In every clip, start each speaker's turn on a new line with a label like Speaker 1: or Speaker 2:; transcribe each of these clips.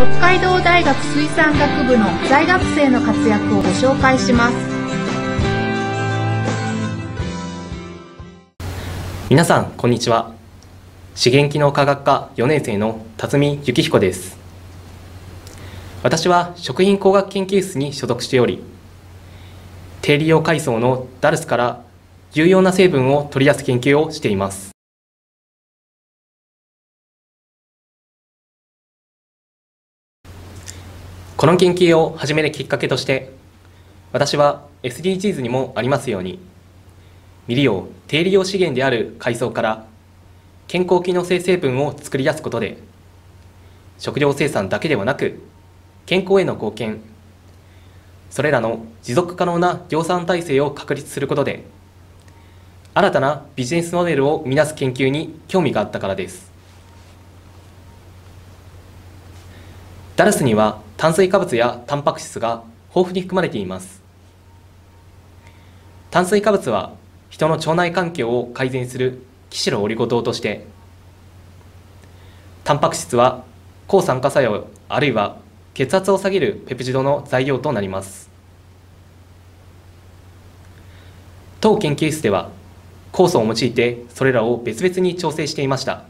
Speaker 1: 北海道大学水産学部の在学生の活躍をご紹介します。
Speaker 2: 皆さんこんにちは。資源機能科学科4年生の辰巳幸彦です。私は食品工学研究室に所属しており低利用海藻のダルスから有用な成分を取り出す研究をしています。この研究を始めるきっかけとして私は SDGs にもありますように未利用低利用資源である海藻から健康機能性成分を作り出すことで食料生産だけではなく健康への貢献それらの持続可能な量産体制を確立することで新たなビジネスモデルを生み出す研究に興味があったからです。ダルスには炭水化物やタンパク質が豊富に含まれています。炭水化物は人の腸内環境を改善する基質のオリゴ糖としてタンパク質は抗酸化作用あるいは血圧を下げるペプチドの材料となります。当研究室では酵素を用いてそれらを別々に調整していました。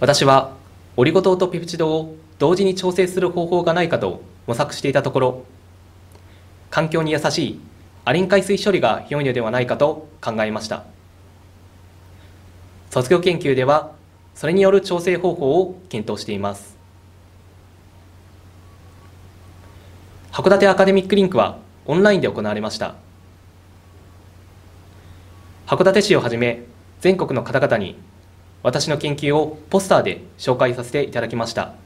Speaker 2: 私はオリゴ糖とペプチドを同時に調整する方法がないかと模索していたところ環境に優しいアリン海水処理が良いのではないかと考えました。卒業研究ではそれによる調整方法を検討しています。函館アカデミックリンクはオンラインで行われました。函館市をはじめ全国の方々に私の研究をポスターで紹介させていただきました。